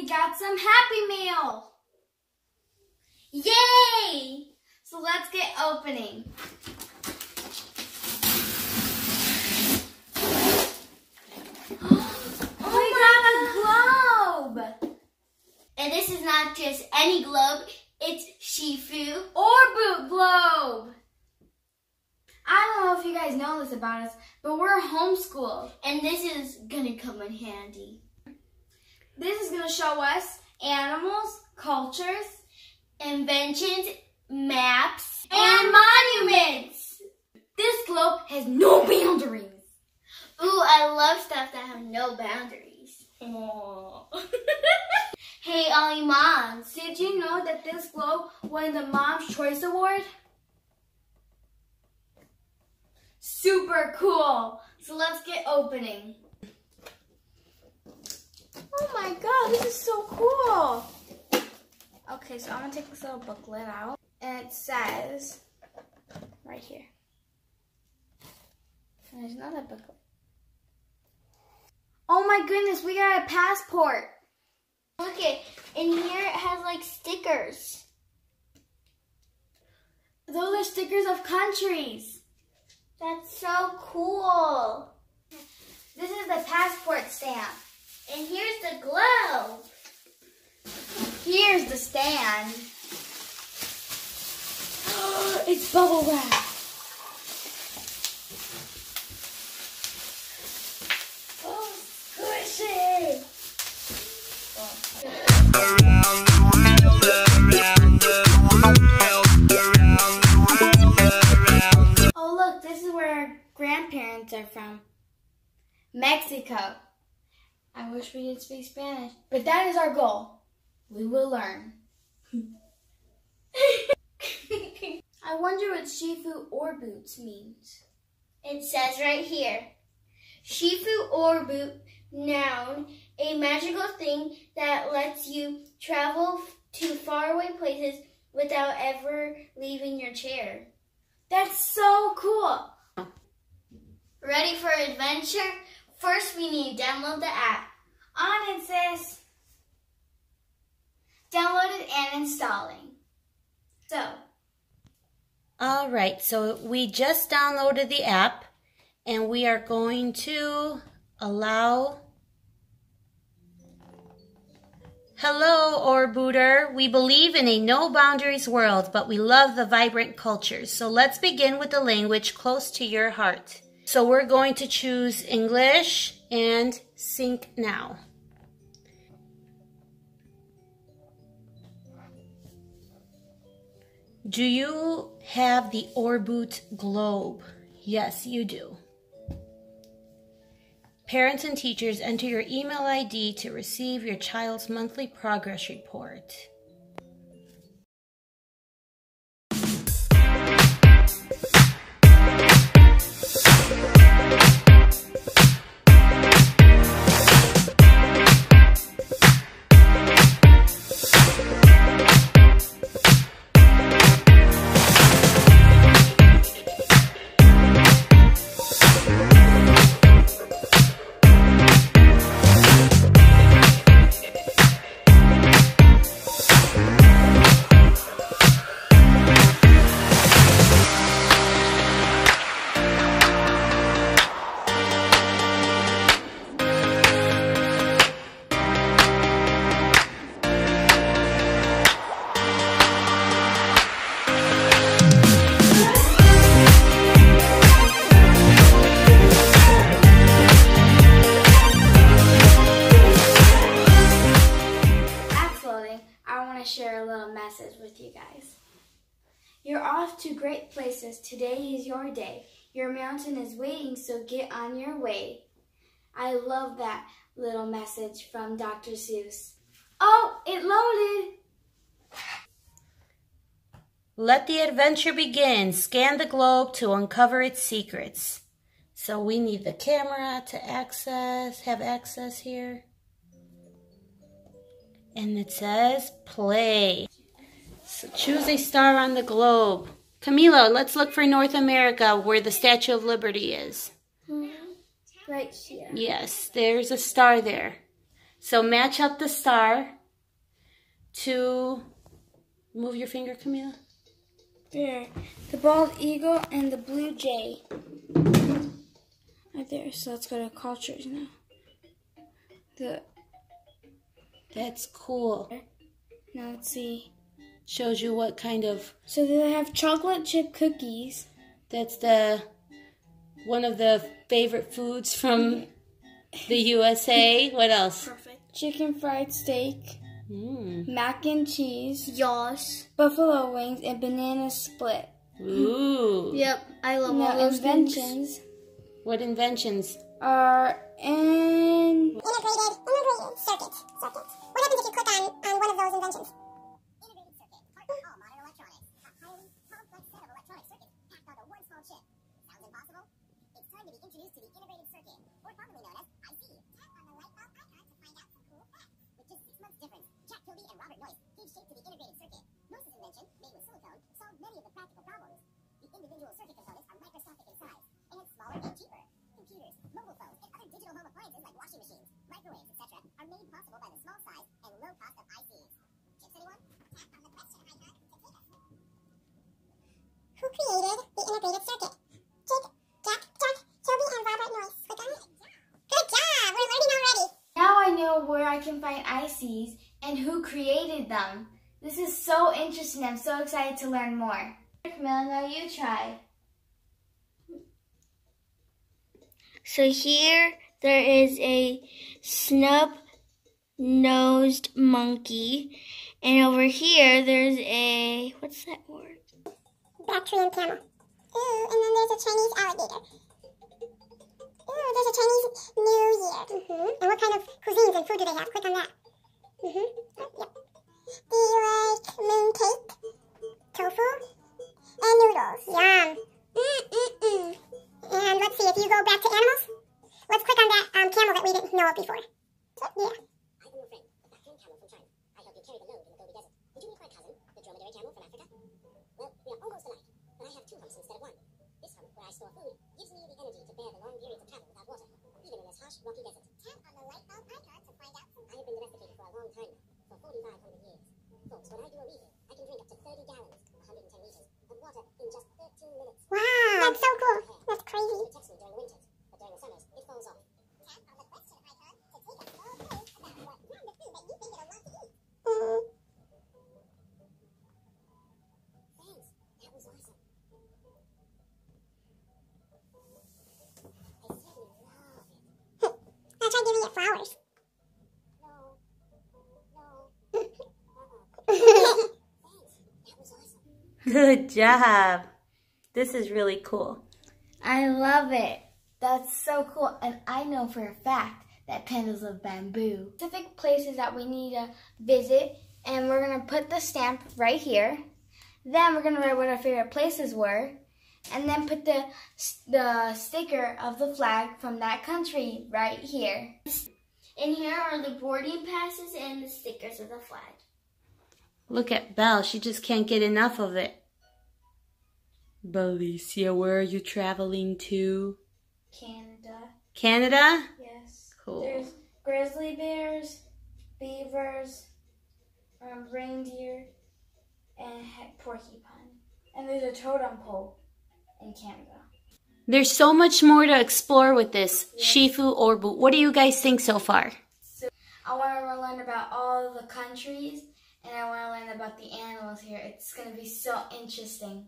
we got some Happy Meal. Yay! So let's get opening. oh, we got a globe. And this is not just any globe, it's Shifu. Orboot globe. I don't know if you guys know this about us, but we're homeschooled. And this is gonna come in handy. This is going to show us animals, cultures, Inventions, maps, and monuments. This globe has no boundaries. Ooh, I love stuff that have no boundaries. hey, all you moms. Did you know that this globe won the Mom's Choice Award? Super cool. So let's get opening. Oh my god, this is so cool. Okay, so I'm gonna take this little booklet out. And it says, right here. And there's another booklet. Oh my goodness, we got a passport. Look it, in here it has like stickers. Those are stickers of countries. That's so cool. This is the passport stamp. And here's the globe. Here's the stand. it's bubble wrap. Wish we did speak Spanish, but that is our goal. We will learn. I wonder what Shifu Orboots means. It says right here, Shifu Orboot, noun, a magical thing that lets you travel to faraway places without ever leaving your chair. That's so cool. Ready for adventure? First, we need to download the app. On it says downloaded and installing. So, All right, so we just downloaded the app and we are going to allow. Hello, Orbooter. We believe in a no boundaries world, but we love the vibrant cultures. So let's begin with the language close to your heart. So we're going to choose English and sync now. Do you have the Orboot globe? Yes, you do. Parents and teachers enter your email ID to receive your child's monthly progress report. You're off to great places. Today is your day. Your mountain is waiting, so get on your way. I love that little message from Dr. Seuss. Oh, it loaded. Let the adventure begin. Scan the globe to uncover its secrets. So we need the camera to access, have access here. And it says play. Choose a star on the globe. Camilo, let's look for North America where the Statue of Liberty is. Hmm. Right here. Yes, there's a star there. So match up the star to move your finger, Camila. There. The bald eagle and the blue jay. Right there. So let's go to cultures now. The That's cool. now let's see. Shows you what kind of So they have chocolate chip cookies. that's the one of the favorite foods from the USA. What else? Perfect. chicken fried steak, Mm. mac and cheese, Yas. buffalo wings, and banana split. Ooh. Yep, I love all Now those things. inventions What inventions? are in integrated integrated circuit circuit. What happens if you click on on one of those inventions? Integrated circuit, part of all modern electronics. A highly complex set of electronic circuits packed onto one small chip. Sounds impossible? It's time to be introduced to the integrated circuit, or commonly known as IC. Tap on the light bulb icon to find out some cool facts. With just six months difference, Jack Kilby and Robert Noyce gave shape to the integrated circuit. Noyce's invention, made with silicone, solved many of the practical problems. The individual circuit components are microscopic in size, and hence smaller and cheaper. Computers, mobile phones, and other digital home appliances like washing machines, microwaves, etc., are made possible by the small size and low cost of ICs. Chips, anyone? Tap on the question icon to take us. Who created the integrated circuit? Jake, Jack, Jack, Toby, and Robert Noyce. Click on it. Good job! We're learning already. Now I know where I can find ICs and who created them. This is so interesting. I'm so excited to learn more. Camilla, now you try. So here there is a snub nosed monkey. And over here there's a what's that word? Bactrian camel. Ooh, and then there's a Chinese alligator. Ooh, there's a Chinese New Year. Mm-hmm. And what kind of cuisines and food do they have? Click on that. Mm-hmm. Oh, yeah. I am your friend, the Bactrian camel from China. I help you carry the load in the Gobi Desert. Did you meet my cousin, the dromedary camel from Africa? Well, we are almost alike, but I have two humps instead of one. This hump, where I store food, gives me the energy to bear the long periods of travel without water, even in this harsh, rocky desert. Tap on the light bulb icon to find out. I have been domesticated for a long time now, for 4,500 years. Folks, when I do a refill, I can drink up to 30 gallons, 110 liters, of water in just 13 minutes. Wow, that's so cool. That's crazy. It protects me during the winters, but during the summers, it falls off. Tap on the question icon to take us all through about what kind of food that you think it'll want to eat. Mm. Thanks. That was awesome. I certainly love it. I tried giving it flowers. No. No. Uh-uh. Thanks. That was awesome. Good job. This is really cool. I love it. That's so cool. And I know for a fact that pandas love bamboo. Specific places that we need to visit, and we're gonna put the stamp right here. Then we're gonna write what our favorite places were, and then put the the sticker of the flag from that country right here. And here are the boarding passes and the stickers of the flag. Look at Belle. She just can't get enough of it. Belicia, where are you traveling to? Canada. Canada? Yes. Cool. There's grizzly bears, beavers, um, reindeer, and porcupine. And there's a totem pole in Canada. There's so much more to explore with this Shifu Orboot. What do you guys think so far? I want to learn about all the countries, and I want to learn about the animals here. It's going to be so interesting.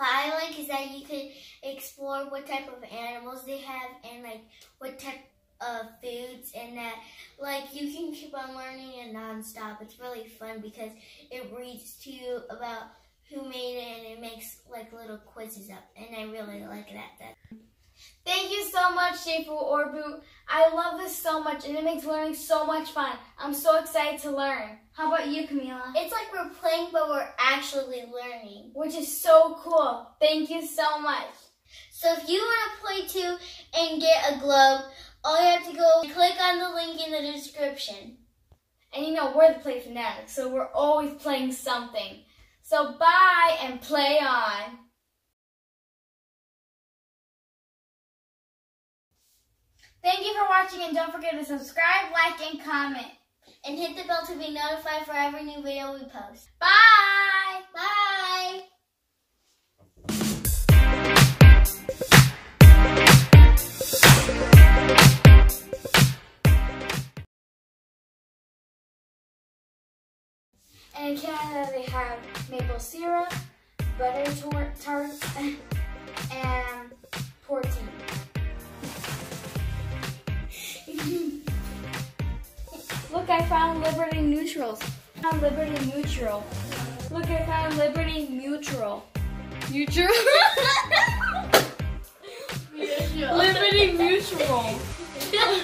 What I like is that you could explore what type of animals they have and like what type of foods and that like you can keep on learning it nonstop. It's really fun because it reads to you about who made it and it makes like little quizzes up and I really like that. that. Thank you so much, Shifu Orboot. I love this so much, and it makes learning so much fun. I'm so excited to learn. How about you, Camila? It's like we're playing but we're actually learning. Which is so cool. Thank you so much. So if you want to play too and get a globe, all you have to go click on the link in the description. And you know, we're the Play Fanatics, so we're always playing something. So bye and play on. Thank you for watching and don't forget to subscribe, like, and comment. And hit the bell to be notified for every new video we post. Bye! Bye! And in Canada, they have maple syrup, butter tarts, and I found Liberty Neutrals. I found Liberty Neutral. Look, I found Liberty Mutual. Mutual? Liberty Mutual.